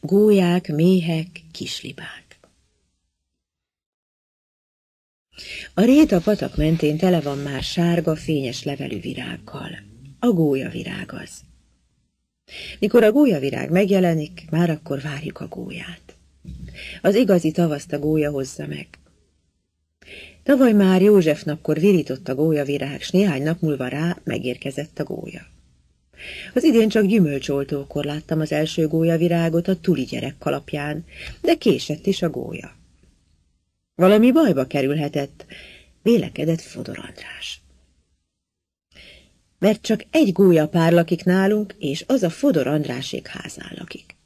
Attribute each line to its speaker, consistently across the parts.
Speaker 1: gólyák, méhek, kislibák. A rét a patak mentén tele van már sárga, fényes levelű virággal. A gólyavirág az. Mikor a gólyavirág megjelenik, már akkor várjuk a gólyát. Az igazi tavaszt a gólya hozza meg. Tavaly már József napkor virított a gólyavirág, s néhány nap múlva rá megérkezett a gólya. Az idén csak gyümölcsoltókor láttam az első gólyavirágot a tuli gyerek kalapján, de késett is a gólya. Valami bajba kerülhetett, vélekedett Fodor András. Mert csak egy gólya pár lakik nálunk, és az a Fodor Andrásék házán lakik.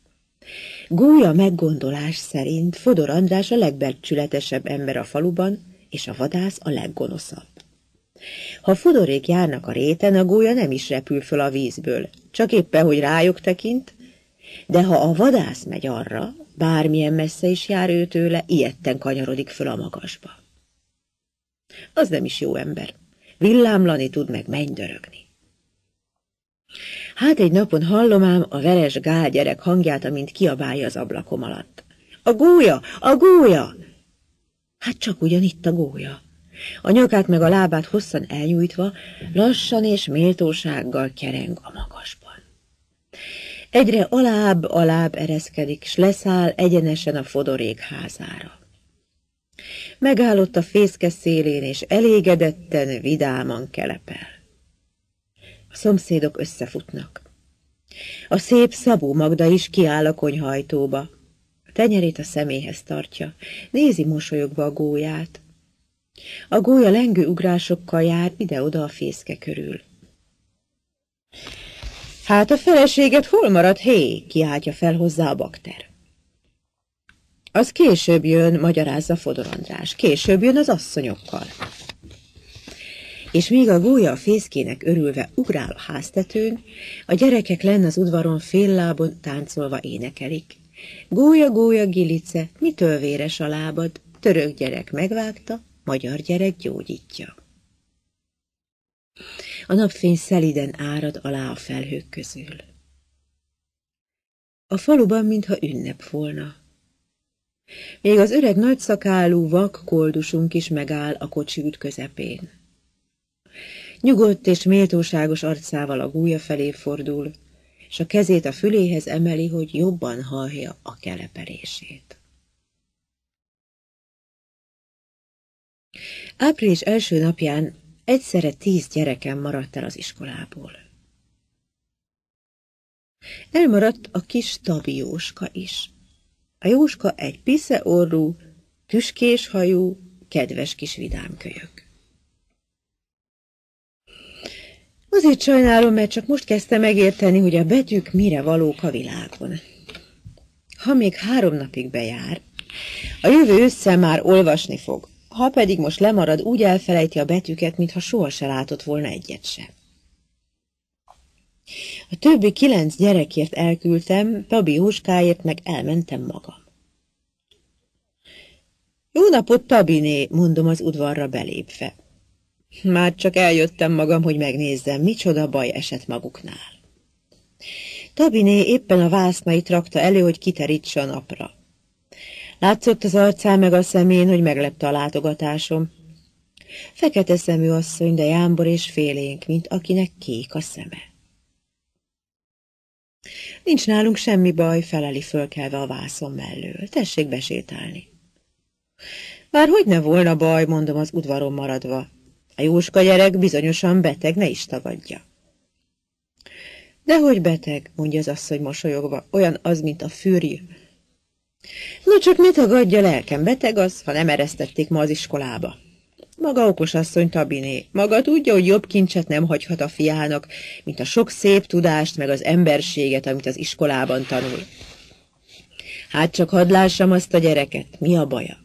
Speaker 1: Gólya meggondolás szerint Fodor András a legbecsületesebb ember a faluban, és a vadász a leggonoszabb. Ha fodorék járnak a réten, a gólya nem is repül föl a vízből, csak éppen, hogy rájuk tekint, de ha a vadász megy arra, bármilyen messze is jár ő tőle, ilyetten kanyarodik föl a magasba. Az nem is jó ember. Villámlani tud meg mennydörögni. Hát egy napon hallom ám a veres gál gyerek hangját, amint kiabálja az ablakom alatt. A gólya! A gólya! Hát csak ugyan itt a gólya. A nyakát meg a lábát hosszan elnyújtva, lassan és méltósággal kereng a magasban. Egyre alább-alább ereszkedik, s leszáll egyenesen a fodorék házára. Megállott a fészke szélén, és elégedetten, vidáman kelepel. A szomszédok összefutnak. A szép Szabó Magda is kiáll a konyhajtóba. A tenyerét a szeméhez tartja, nézi mosolyogva a gólyát. A gólya lengő ugrásokkal jár ide-oda a fészke körül. Hát a feleséget hol marad, hé? kiáltja fel hozzá a bakter. Az később jön, magyarázza Fodor András, később jön az asszonyokkal. És míg a gólya a fészkének örülve ugrál a háztetőn, a gyerekek lenn az udvaron fél lábon táncolva énekelik. Gólya, gólya, gilice, mitől véres a lábad? Török gyerek megvágta, magyar gyerek gyógyítja. A napfény szeliden árad alá a felhők közül. A faluban, mintha ünnep volna. Még az öreg nagyszakálú vak koldusunk is megáll a kocsi út közepén. Nyugodt és méltóságos arcával a gúja felé fordul, és a kezét a füléhez emeli, hogy jobban hallja a kelepelését. Április első napján egyszerre tíz gyerekem maradt el az iskolából. Elmaradt a kis Tabi Jóska is. A Jóska egy pisze orrú, tüskés hajú, kedves kis vidámkölyök. Azért sajnálom, mert csak most kezdte megérteni, hogy a betűk mire valók a világon. Ha még három napig bejár, a jövő össze már olvasni fog, ha pedig most lemarad, úgy elfelejti a betűket, mintha soha látott volna egyet sem. A többi kilenc gyerekért elküldtem, Tabi Jóskáért meg elmentem magam. Jó napot, Tabiné, mondom az udvarra belépve. Már csak eljöttem magam, hogy megnézzem, micsoda baj esett maguknál. Tabiné éppen a vásznait rakta elő, hogy kiterítse a napra. Látszott az arcán meg a szemén, hogy meglepte a látogatásom. Fekete szemű asszony, de jámbor és félénk, mint akinek kék a szeme. Nincs nálunk semmi baj, feleli fölkelve a vászon mellől. Tessék besétálni. Már hogy ne volna baj, mondom az udvaron maradva. A Jóska gyerek bizonyosan beteg, ne is tagadja. Dehogy beteg, mondja az asszony mosolyogva, olyan az, mint a fűrj. No csak mit tagadja lelkem, beteg az, ha nem eresztették ma az iskolába. Maga okos asszony Tabiné, maga tudja, hogy jobb kincset nem hagyhat a fiának, mint a sok szép tudást, meg az emberséget, amit az iskolában tanul. Hát csak hadd lássam azt a gyereket, mi a baja?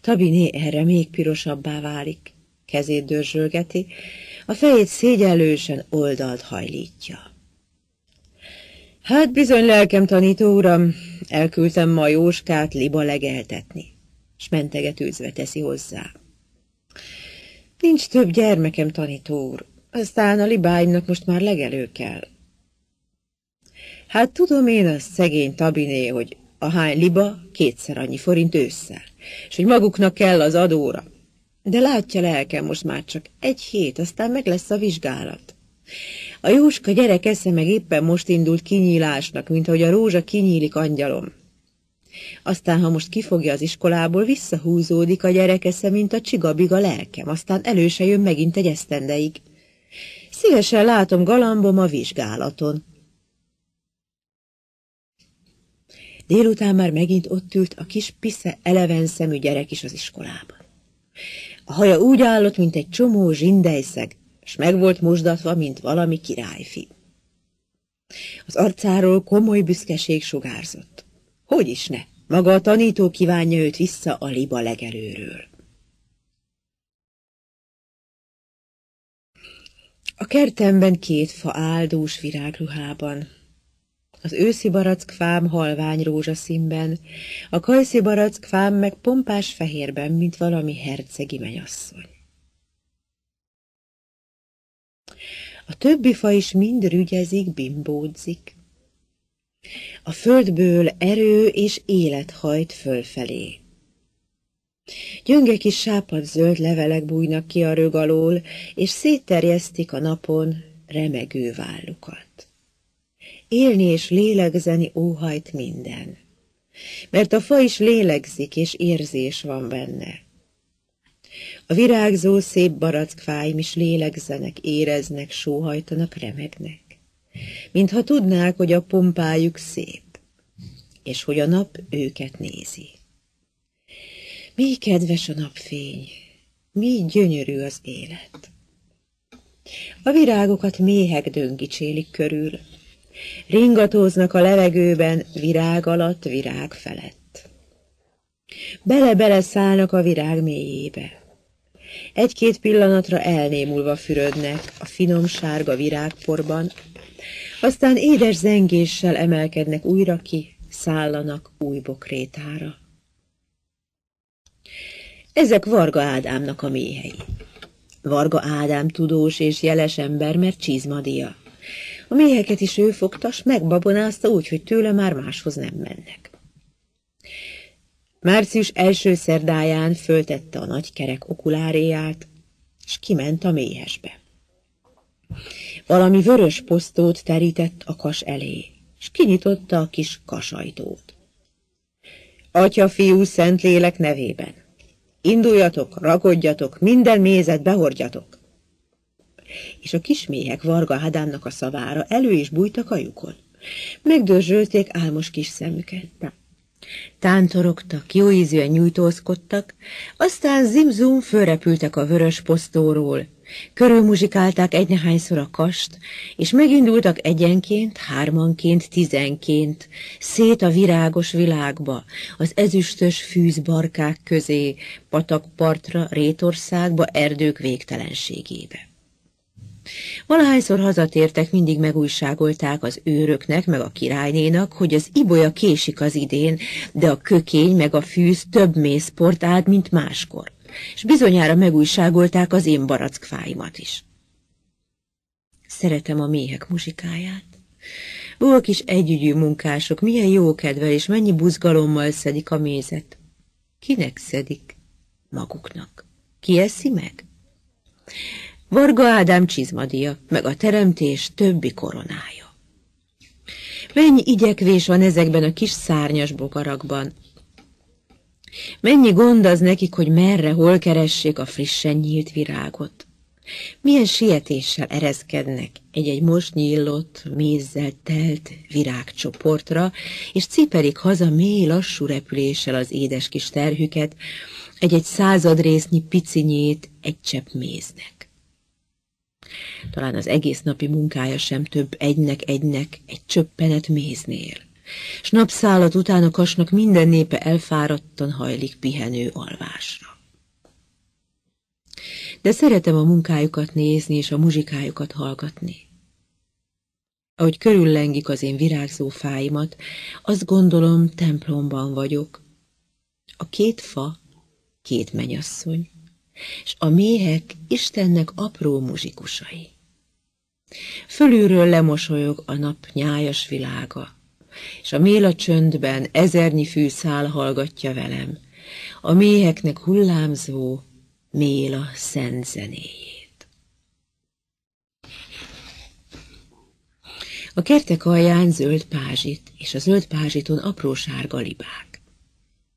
Speaker 1: Tabiné erre még pirosabbá válik, kezét dörzsölgeti, a fejét szégyellősen oldalt hajlítja. Hát bizony, lelkem tanító uram, elküldtem ma Jóskát liba legeltetni, s mentegetőzve teszi hozzá. Nincs több gyermekem, tanító úr, aztán a libáimnak most már legelő kell. Hát tudom én a szegény Tabiné, hogy a hány liba kétszer annyi forint ősszel, és hogy maguknak kell az adóra. De látja lelkem, most már csak egy hét, aztán meg lesz a vizsgálat. A Jóska gyerek esze meg éppen most indult kinyílásnak, mint ahogy a rózsa kinyílik angyalom. Aztán, ha most kifogja az iskolából, visszahúzódik a gyerek esze, mint a csigabiga lelkem, aztán előse jön megint egy esztendeig. Szívesen látom galambom a vizsgálaton. Délután már megint ott ült a kis pisze eleven szemű gyerek is az iskolában. A haja úgy állott, mint egy csomó zsindejszeg, és meg volt mosdatva, mint valami királyfi. Az arcáról komoly büszkeség sugárzott. Hogy is ne? Maga a tanító kívánja őt vissza a liba legelőről. A kertemben két fa áldós virágruhában. Az őszi fám halvány rózsaszínben, a kajszi fám meg pompás fehérben, mint valami hercegi menyasszony. A többi fa is mind rügyezik, bimbódzik. A földből erő és élet hajt fölfelé. Gyönge kis sápad zöld levelek bújnak ki a rög alól, és szétterjesztik a napon remegő vállukat. Élni és lélegzeni óhajt minden, mert a fa is lélegzik, és érzés van benne. A virágzó szép barackfáim is lélegzenek, éreznek, sóhajtanak, remegnek. Mintha tudnák, hogy a pompájuk szép, és hogy a nap őket nézi. Mi kedves a napfény, mi gyönyörű az élet. A virágokat méhek döngicsélik körül, ringatóznak a levegőben virág alatt, virág felett. Bele-bele szállnak a virág mélyébe. Egy-két pillanatra elnémulva fürödnek a finom sárga virágporban, aztán édes zengéssel emelkednek újra ki, szállanak új bokrétára. Ezek Varga Ádámnak a méhei. Varga Ádám tudós és jeles ember, mert csizmadia. A méheket is ő fogtas, megbabonázta úgy, hogy tőle már máshoz nem mennek. Március első szerdáján föltette a nagy kerek okuláréját, és kiment a méhesbe. Valami vörös posztót terített a kas elé, és kinyitotta a kis kasajtót. Atya, fiú, szent lélek nevében. Induljatok, rakodjatok, minden mézet behordjatok. És a kisméhek Varga Ádámnak a szavára elő is bújtak a lyukon. Megdörzsölték álmos kis szemüket. Tántorogtak, jóízűen nyújtózkodtak, aztán zimzum fölrepültek a vörös posztóról, körülmuzsikálták egynehányszor a kast, és megindultak egyenként, hármanként, tizenként, szét a virágos világba, az ezüstös fűzbarkák közé, patakpartra, rétországba, erdők végtelenségébe. Valahányszor hazatértek, mindig megújságolták az őröknek, meg a királynénak, hogy az ibolya késik az idén, de a kökény meg a fűz több mészport állt, mint máskor, és bizonyára megújságolták az én barackfáimat is. Szeretem a méhek muzsikáját. Ó, kis együgyű munkások, milyen jó kedvel és mennyi buzgalommal szedik a mézet. Kinek szedik? Maguknak. Ki eszi meg? Varga Ádám csizmadia, meg a teremtés többi koronája. Mennyi igyekvés van ezekben a kis szárnyas bogarakban. Mennyi gond az nekik, hogy merre, hol keressék a frissen nyílt virágot. Milyen sietéssel ereszkednek egy-egy most nyílott, mézzel telt virágcsoportra, és ciperik haza mély lassú repüléssel az édes kis terhüket, egy-egy századrésznyi picinyét egy csepp méznek. Talán az egész napi munkája sem több egynek-egynek egy csöppenet méznél. S napszállat után a kasnak minden népe elfáradtan hajlik pihenő alvásra. De szeretem a munkájukat nézni és a muzsikájukat hallgatni. Ahogy körüllengik az én virágzó fáimat, azt gondolom, templomban vagyok. A két fa, két menyasszony, és a méhek Istennek apró muzsikusai. Fölülről lemosolyog a nap nyájas világa, és a méla csöndben ezernyi fűszál hallgatja velem, a méheknek hullámzó méla szent zenéjét. A kertek alján zöld pázsit, és a zöld pázsiton apró sárga libák.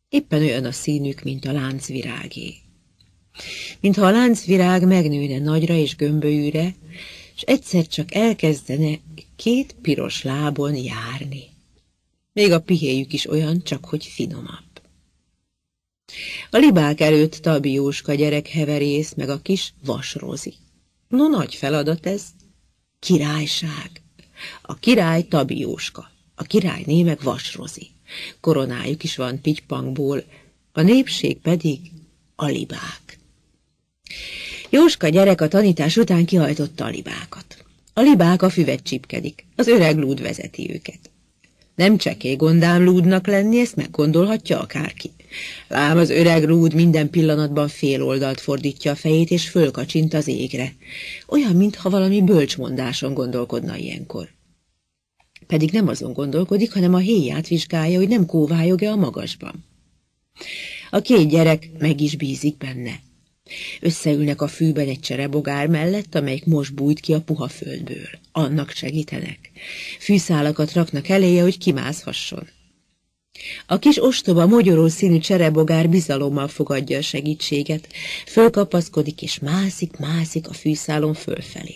Speaker 1: Éppen olyan a színük, mint a láncvirágé. Mintha a láncvirág megnőne nagyra és gömbölyűre, és egyszer csak elkezdene két piros lábon járni. Még a pihéjük is olyan, csak hogy finomabb. A libák előtt Tabi Jóska gyerek heverész, meg a kis vasrozi. No, nagy feladat ez. Királyság. A király Tabi Jóska, a királyné meg vasrozi. Koronájuk is van pitypangból, a népség pedig a libák. Jóska gyerek a tanítás után kihajtotta a libákat. A libák a füvet csipkedik, az öreg lúd vezeti őket. Nem csekély gondám lúdnak lenni, ezt meggondolhatja akárki. Lám az öreg lúd minden pillanatban fél oldalt fordítja a fejét, és fölkacsint az égre. Olyan, mintha valami bölcsmondáson gondolkodna ilyenkor. Pedig nem azon gondolkodik, hanem a héját vizsgálja, hogy nem kóvályog-e a magasban. A két gyerek meg is bízik benne. Összeülnek a fűben egy cserebogár mellett, amelyik most bújt ki a puha földből. Annak segítenek. Fűszálakat raknak eléje, hogy kimászhasson. A kis ostoba, mogyoró színű cserebogár bizalommal fogadja a segítséget, fölkapaszkodik és mászik, mászik a fűszálon fölfelé.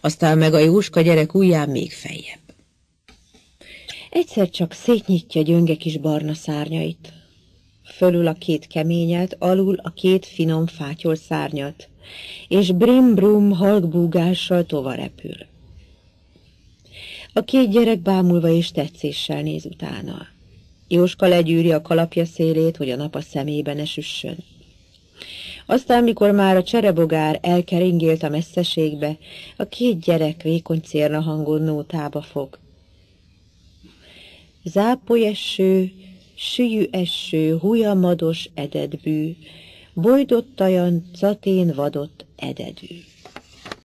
Speaker 1: Aztán meg a Jóska gyerek ujján még feljebb. Egyszer csak szétnyitja gyönge kis barna szárnyait. Fölül a két keményet, alul a két finom fátyol szárnyat, és brim-brum halkbúgással tova repül. A két gyerek bámulva és tetszéssel néz utána. Jóska legyűri a kalapja szélét, hogy a nap a szemébe ne süssön. Aztán, mikor már a cserebogár elkeringélt a messzeségbe, a két gyerek vékony cérna hangon nótába fog. Zápoly sülyű eső, hujamados ededbű, bojdott tajan, catén vadott ededű.